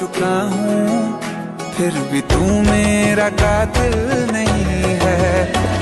चुका हूँ फिर भी तू मेरा कातिल नहीं है।